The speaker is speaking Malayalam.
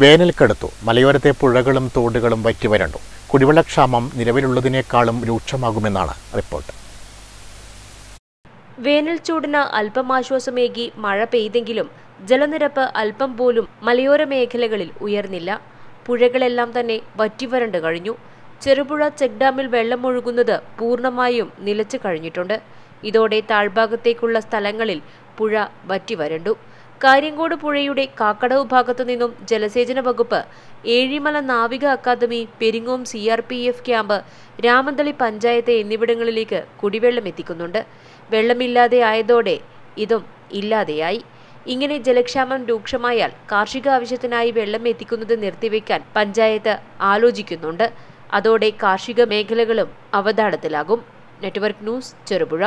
വേനൽക്കടുത്തു മലയോരത്തെ പുഴകളും തോടുകളും വറ്റിവരണ്ടു കുടിവെള്ളക്ഷാമം നിലവിലുള്ളതിനേക്കാളും രൂക്ഷമാകുമെന്നാണ് റിപ്പോർട്ട്. വേനൽ ചൂടിന് അല്പം ആശ്വാസമേകി മഴ പെയ്തെങ്കിലും ജലനിരപ്പ് അല്പം പോലും മലയോര മേഖലകളിൽ ഉയർന്നില്ല. പുഴകളെല്ലാം തന്നെ വറ്റിവരണ്ട് കഴിഞ്ഞു. ചെറുപുഴ ചെക്ക് ഡാമിൽ വെള്ളമൊഴുകുന്നത് പൂർണമായും നിലച്ചു കഴിഞ്ഞിട്ടുണ്ട്. ഇതോടെ താഴ്ഭാഗത്തേക്കുള്ള സ്ഥലങ്ങളിൽ പുഴ വറ്റിവരണ്ടു കാര്യങ്കോട് പുഴയുടെ കാക്കടവ് ഭാഗത്തു നിന്നും ജലസേചന വകുപ്പ് ഏഴിമല നാവിക academy Peringome C R P F camp Ramanthali panchayat എന്നിവിടങ്ങളിലേക്ക് കുടിവെള്ളം എത്തിക്കുന്നുണ്ട്. വെള്ളമില്ലാതെ ആയതോടെ ഇതും ഇല്ലാതെയായി. ഇങ്ങനെ ജലക്ഷാമം രൂക്ഷമായാൽ കാർഷിക ആവശ്യത്തിനായി വെള്ളം എത്തിക്കുന്നത് നിർത്തിവെക്കാൻ പഞ്ചായത്ത് ആലോചിക്കുന്നുണ്ട്. അതോടെ കാർഷിക മേഖലകളും അവതാളത്തിലാകും. Network news Cherupuzha.